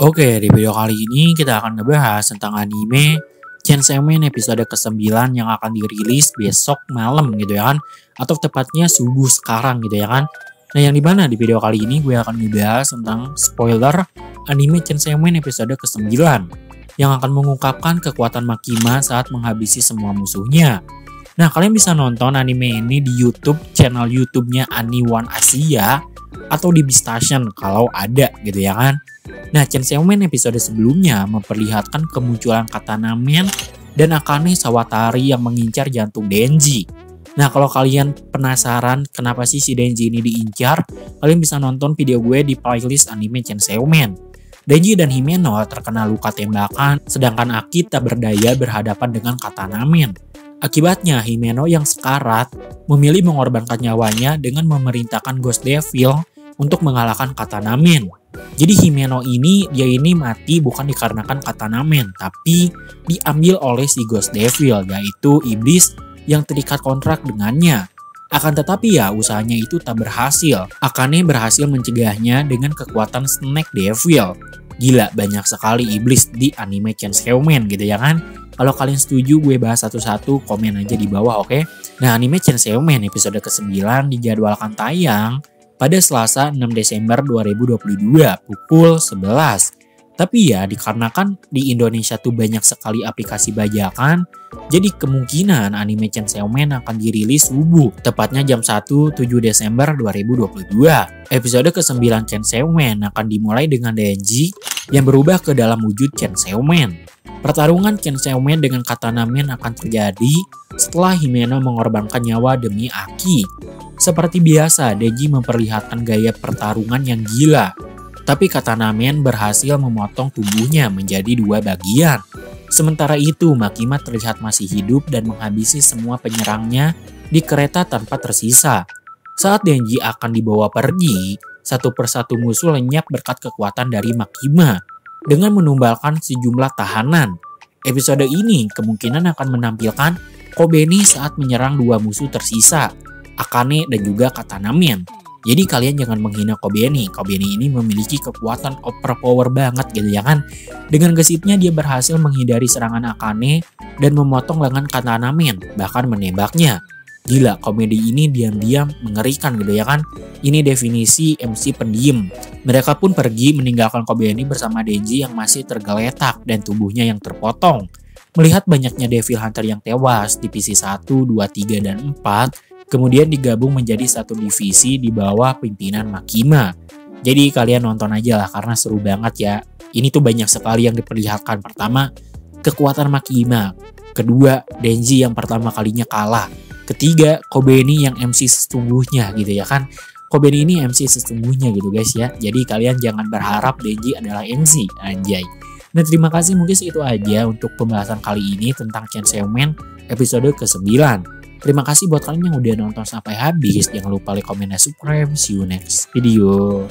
Oke, di video kali ini kita akan ngebahas tentang anime Chainsaw Man episode ke-9 yang akan dirilis besok malam gitu ya kan. Atau tepatnya subuh sekarang gitu ya kan. Nah yang di mana di video kali ini gue akan ngebahas tentang spoiler anime Chainsaw Man episode ke-9 yang akan mengungkapkan kekuatan Makima saat menghabisi semua musuhnya. Nah kalian bisa nonton anime ini di YouTube channel YouTube-nya Aniwan Asia atau di Beastation kalau ada gitu ya kan. Nah, Chainsaw Man episode sebelumnya memperlihatkan kemunculan Katana Man dan Akane Sawatari yang mengincar jantung Denji. Nah, kalau kalian penasaran kenapa sih si Denji ini diincar, kalian bisa nonton video gue di playlist anime Chainsaw Man. Denji dan Himeno terkena luka tembakan, sedangkan Aki tak berdaya berhadapan dengan Katana Man. Akibatnya, Himeno yang sekarat memilih mengorbankan nyawanya dengan memerintahkan Ghost Devil untuk mengalahkan Katana Man. Jadi Himeno ini dia ini mati bukan dikarenakan katana men, tapi diambil oleh si Ghost Devil yaitu iblis yang terikat kontrak dengannya. Akan tetapi ya usahanya itu tak berhasil. Akane berhasil mencegahnya dengan kekuatan Snake Devil. Gila banyak sekali iblis di anime Chainsaw Man gitu ya kan. Kalau kalian setuju gue bahas satu-satu komen aja di bawah oke. Okay? Nah anime Chainsaw Man episode ke-9 dijadwalkan tayang pada Selasa 6 Desember 2022 pukul 11. Tapi ya dikarenakan di Indonesia tuh banyak sekali aplikasi bajakan, jadi kemungkinan anime Chainsaw Man akan dirilis subuh, tepatnya jam 1 7 Desember 2022. Episode ke-9 Chainsaw Man akan dimulai dengan Denji yang berubah ke dalam wujud Chainsaw Man. Pertarungan Chainsaw Man dengan Katana Man akan terjadi setelah Himeno mengorbankan nyawa demi Aki. Seperti biasa, Deji memperlihatkan gaya pertarungan yang gila. Tapi Katana Man berhasil memotong tubuhnya menjadi dua bagian. Sementara itu, Makima terlihat masih hidup dan menghabisi semua penyerangnya di kereta tanpa tersisa. Saat Denji akan dibawa pergi, satu persatu musuh lenyap berkat kekuatan dari Makima dengan menumbalkan sejumlah tahanan. Episode ini kemungkinan akan menampilkan Kobeni saat menyerang dua musuh tersisa Akane dan juga Katana Men. Jadi kalian jangan menghina Kobeni. Kobeni ini memiliki kekuatan overpower banget gitu ya kan. Dengan gesitnya dia berhasil menghindari serangan Akane dan memotong lengan Katana Men, bahkan menembaknya. Gila, komedi ini diam-diam mengerikan gitu ya kan. Ini definisi MC pendiam. Mereka pun pergi meninggalkan Kobeni bersama Denji yang masih tergeletak dan tubuhnya yang terpotong. Melihat banyaknya Devil Hunter yang tewas di PC 1, 2, 3, dan 4, kemudian digabung menjadi satu divisi di bawah pimpinan Makima. Jadi kalian nonton aja lah karena seru banget ya. Ini tuh banyak sekali yang diperlihatkan. Pertama, kekuatan Makima. Kedua, Denji yang pertama kalinya kalah. Ketiga, Kobeni yang MC sesungguhnya gitu ya kan. Kobeni ini MC sesungguhnya gitu guys ya. Jadi kalian jangan berharap Denji adalah MC, anjay. Nah terima kasih mungkin segitu aja untuk pembahasan kali ini tentang Chainsaw Man episode ke-9. Terima kasih buat kalian yang udah nonton sampai habis. Jangan lupa like, comment, dan subscribe. See you next video.